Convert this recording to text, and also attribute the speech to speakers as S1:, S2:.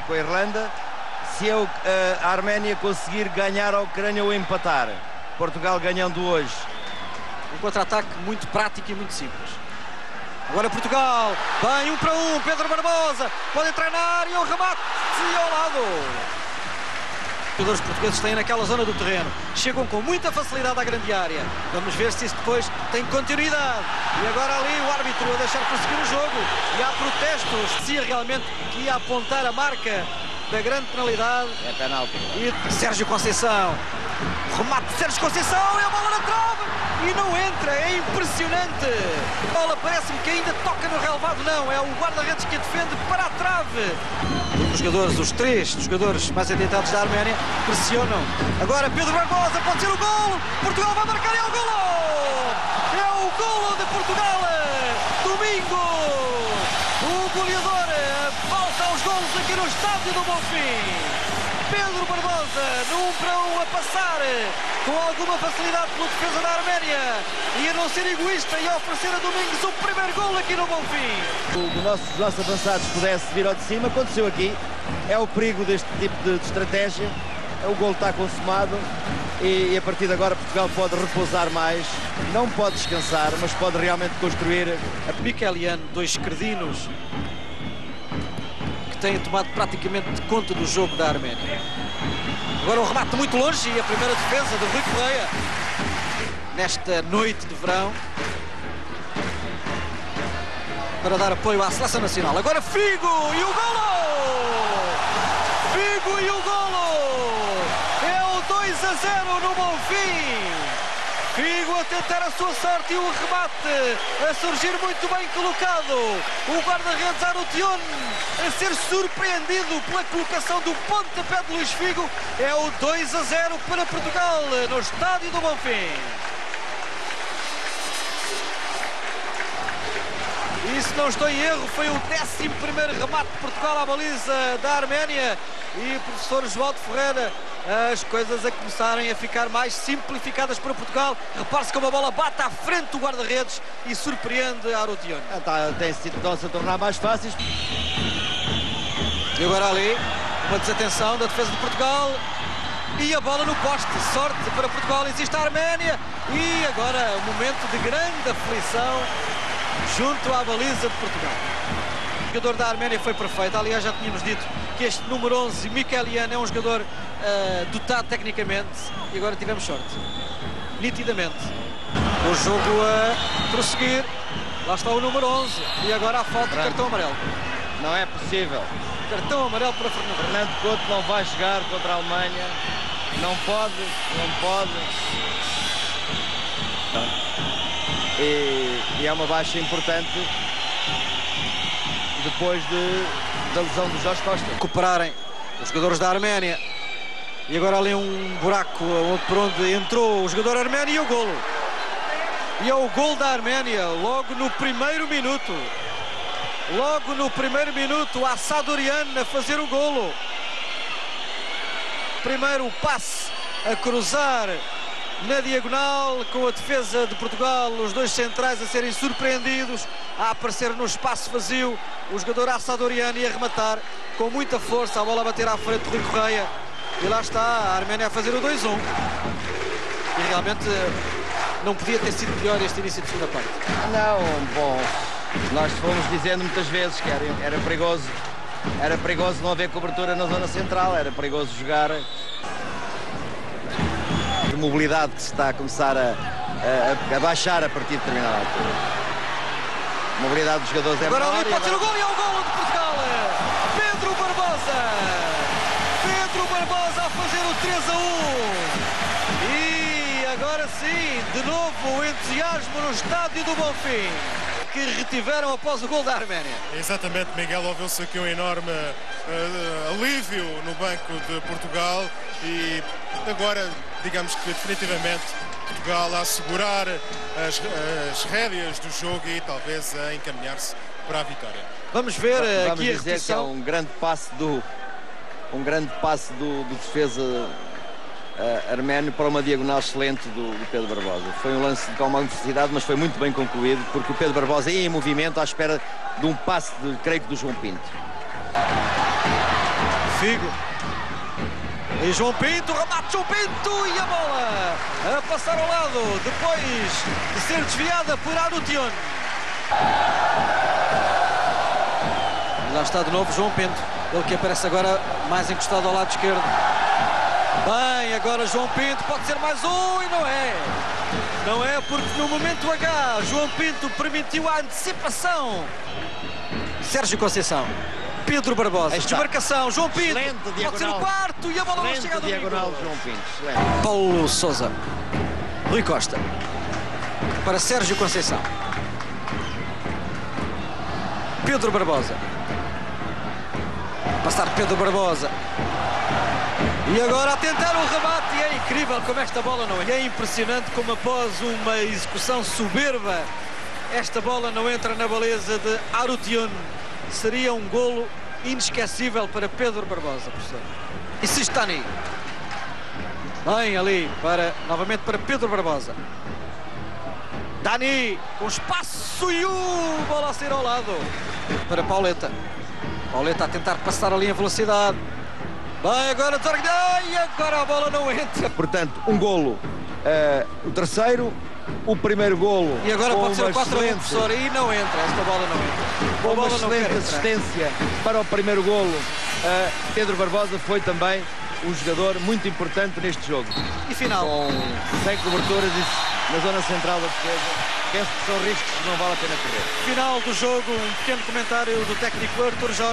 S1: com a Irlanda. Se eu, a Arménia conseguir ganhar a Ucrânia ou empatar. Portugal ganhando hoje.
S2: Um contra-ataque muito prático e muito simples. Agora Portugal, bem, um para um, Pedro Barbosa, pode entrar na área, o remate e ao lado. Os jogadores portugueses têm naquela zona do terreno, chegam com muita facilidade à grande área. Vamos ver se isso depois tem continuidade. E agora ali o árbitro a deixar prosseguir o jogo. E há protestos, se realmente que ia apontar a marca da grande penalidade.
S1: É penalti.
S2: E Sérgio Conceição, remate de Sérgio Conceição, é a bola na trave e não entra, é impressionante. A bola parece-me que ainda toca no relevado, não, é o guarda-redes que a defende para a trave. Os jogadores, os três jogadores mais adiantados da Arménia, pressionam. Agora Pedro Barbosa pode ser o golo, Portugal vai marcar é o golo! É o golo de Portugal, domingo! O goleador volta aos golos aqui no estádio do Bonfim. Pedro Barbosa, no 1 para 1 a passar com alguma facilidade pela defesa da Arménia e a não ser egoísta e a oferecer a Domingos o primeiro gol aqui no Bonfim.
S1: O nosso, os nossos avançados pudesse vir ao de cima, aconteceu aqui. É o perigo deste tipo de, de estratégia. O gol está consumado e, e, a partir de agora Portugal pode repousar mais. Não pode descansar, mas pode realmente construir.
S2: A Miqueliano, dois credinos têm tomado praticamente conta do jogo da Arménia. Agora um remate muito longe e a primeira defesa de Rui Correia nesta noite de verão para dar apoio à seleção nacional. Agora Figo e o golo! Figo e o golo! É o 2 a 0 no Bonfim! Figo a tentar a sua sorte e o remate a surgir muito bem colocado. O guarda-redes Arution a ser surpreendido pela colocação do pontapé de Luís Figo. É o 2 a 0 para Portugal no estádio do Bonfim. E se não estou em erro, foi o 11 remate de Portugal à baliza da Arménia. E o professor João de Ferreira as coisas a começarem a ficar mais simplificadas para Portugal. Repare-se como a bola bate à frente do guarda-redes e surpreende a Arotione.
S1: Ah, tá, Estão-se a tornar mais fáceis.
S2: E agora ali, uma desatenção da defesa de Portugal. E a bola no poste. Sorte para Portugal. Existe a Arménia. E agora, um momento de grande aflição junto à baliza de Portugal. O jogador da Arménia foi perfeito. Aliás, já tínhamos dito que este número 11, Michelian, é um jogador uh, dotado tecnicamente e agora tivemos sorte. Nitidamente. O jogo a prosseguir. Lá está o número 11 e agora a falta de cartão amarelo.
S1: Não é possível.
S2: Cartão amarelo para Fernando.
S1: Fernando Couto não vai jogar contra a Alemanha. Não pode, não pode. E, e é uma baixa importante depois de, da lesão do Jorge Costa.
S2: Recuperarem os jogadores da Arménia. E agora ali um buraco por onde entrou o jogador arménio e o golo. E é o gol da Arménia, logo no primeiro minuto. Logo no primeiro minuto, a Sadorian a fazer o golo. Primeiro passe a cruzar na diagonal, com a defesa de Portugal, os dois centrais a serem surpreendidos, a aparecer no espaço vazio, o jogador Assadoriano e a rematar com muita força, a bola a bater à frente de Rui Correia. E lá está a Arménia a fazer o 2-1. E realmente não podia ter sido pior este início de segunda parte.
S1: Não, bom, nós fomos dizendo muitas vezes que era, era perigoso. Era perigoso não haver cobertura na zona central, era perigoso jogar de mobilidade que se está a começar a, a, a baixar a partir de determinada altura. A mobilidade dos jogadores é
S2: Agora ali pode ser o gol e é o gol de Portugal. Pedro Barbosa. Pedro Barbosa a fazer o 3 a 1. E agora sim, de novo o entusiasmo no estádio do Bonfim que retiveram após o gol da Arménia.
S3: Exatamente, Miguel, ouviu-se aqui um enorme uh, alívio no banco de Portugal e agora, digamos que definitivamente, Portugal a assegurar as, as rédeas do jogo e talvez a encaminhar-se para a vitória.
S2: Vamos ver
S1: Vamos
S2: aqui a
S1: dizer
S2: repetição.
S1: que é um grande passe do um grande passe do, do defesa uh, arménio para uma diagonal excelente do, do, Pedro Barbosa. Foi um lance com uma necessidade, mas foi muito bem concluído, porque o Pedro Barbosa ia em movimento à espera de um passe, de, creio que, do João Pinto.
S2: Figo. E João Pinto, remate João Pinto e a bola a passar ao lado depois de ser desviada por Arution. Lá está de novo João Pinto, ele que aparece agora mais encostado ao lado esquerdo. Bem, agora João Pinto pode ser mais um e não é. Não é porque no momento H João Pinto permitiu a antecipação. Sérgio Conceição. Pedro Barbosa, desmarcação, João Pinto,
S1: Excelente
S2: pode
S1: diagonal.
S2: ser o quarto e a bola vai chegar
S1: Excelente
S2: do
S1: diagonal de João Pinto. Excelente.
S2: Paulo Souza. Rui Costa. Para Sérgio Conceição. Pedro Barbosa. Passar Pedro Barbosa. E agora a tentar o remate. E é incrível como esta bola não é. E é impressionante como após uma execução soberba, esta bola não entra na baliza de Arution. Seria um golo inesquecível para Pedro Barbosa, professor. E Sistani. Bem ali, para, novamente para Pedro Barbosa. Dani, com espaço e o bola a sair ao lado. Para Pauleta. Pauleta a tentar passar ali em velocidade. Bem, agora Torgue. Ai, agora a bola não entra.
S1: Portanto, um golo, eh, o terceiro, o primeiro golo.
S2: E agora pode ser o 4 a 1,
S1: excelente-
S2: professor. E não entra, esta bola não entra.
S1: Com uma excelente assistência para o primeiro golo. eh, Pedro Barbosa foi também um jogador muito importante neste jogo.
S2: E final.
S1: Com sem coberturas na zona central da defesa. Penso que são riscos que não vale a pena correr.
S2: Final do jogo, um pequeno comentário do técnico Arthur Jorge.